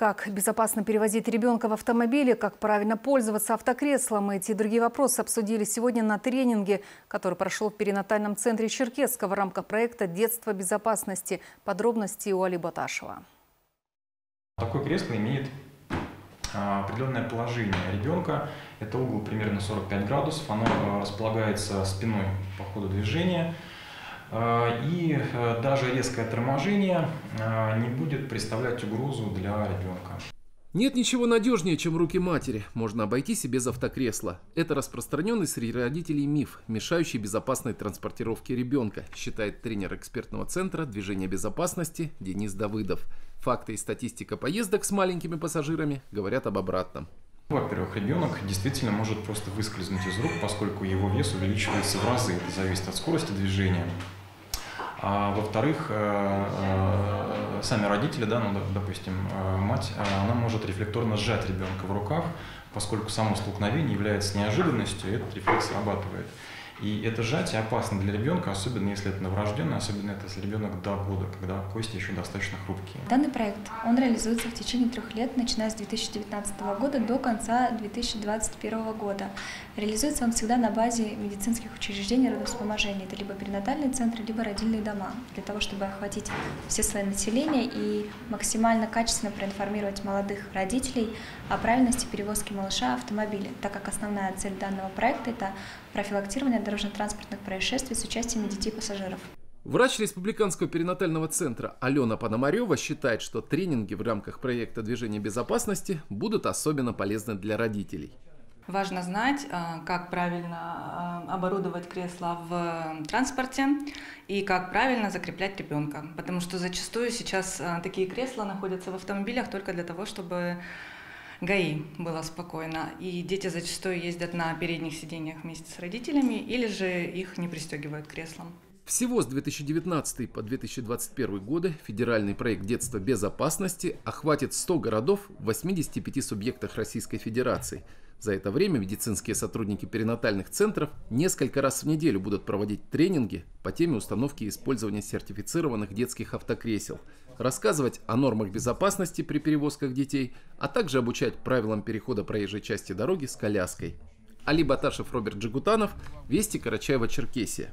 Как безопасно перевозить ребенка в автомобиле, как правильно пользоваться автокреслом. Эти и другие вопросы обсудили сегодня на тренинге, который прошел в перинатальном центре Черкесска в рамках проекта «Детство безопасности». Подробности у Али Баташева. Такое кресло имеет а, определенное положение ребенка. Это угол примерно 45 градусов. Оно а, располагается спиной по ходу движения. А, и э, даже резкое торможение а, не будет представлять угрозу для ребенка. Нет ничего надежнее, чем руки матери. Можно обойтись и без автокресла. Это распространенный среди родителей миф, мешающий безопасной транспортировке ребенка, считает тренер экспертного центра движения безопасности Денис Давыдов. Факты и статистика поездок с маленькими пассажирами говорят об обратном. Во-первых, ребенок действительно может просто выскользнуть из рук, поскольку его вес увеличивается в разы. Это зависит от скорости движения. А во-вторых, э, э, сами родители, да, ну, допустим, э, мать, она может рефлекторно сжать ребенка в руках, поскольку само столкновение является неожиданностью, и этот рефлекс срабатывает. И это сжатие опасно для ребенка, особенно если это новорожденный, особенно это если ребенок до года, когда кости еще достаточно хрупкие. Данный проект, он реализуется в течение трех лет, начиная с 2019 года до конца 2021 года. Реализуется он всегда на базе медицинских учреждений родовспоможения. Это либо перинатальные центры, либо родильные дома, для того, чтобы охватить все свое население и максимально качественно проинформировать молодых родителей о правильности перевозки малыша в автомобиле, так как основная цель данного проекта – это профилактирование дорожно-транспортных происшествий с участием детей-пассажиров. Врач Республиканского перинатального центра Алена Пономарева считает, что тренинги в рамках проекта движения безопасности будут особенно полезны для родителей. Важно знать, а, как правильно а, оборудовать кресло в транспорте и как правильно закреплять ребенка. Потому что зачастую сейчас такие кресла находятся в автомобилях только для того, чтобы ГАИ было спокойно. И дети зачастую ездят на передних сиденьях вместе с родителями или же их не пристегивают к креслам. Всего с 2019 по 2021 годы федеральный проект «Детство безопасности» охватит 100 городов в 85 субъектах Российской Федерации. За это время медицинские сотрудники перинатальных центров несколько раз в неделю будут проводить тренинги по теме установки и использования сертифицированных детских автокресел – рассказывать о нормах безопасности при перевозках детей, а также обучать правилам перехода проезжей части дороги с коляской. Али Баташев, Роберт Джигутанов, Вести Карачаева-Черкесия.